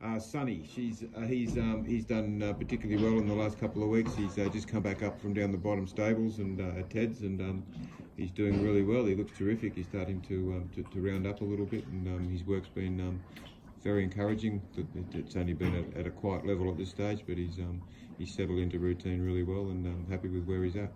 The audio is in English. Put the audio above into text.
Uh, Sunny, she's uh, he's um, he's done uh, particularly well in the last couple of weeks. He's uh, just come back up from down the bottom stables and uh, at Ted's, and um, he's doing really well. He looks terrific. He's starting to um, to, to, round up a little bit, and um, his work's been um, very encouraging. It's only been at, at, a quiet level at this stage, but he's um, he's settled into routine really well, and um, happy with where he's at.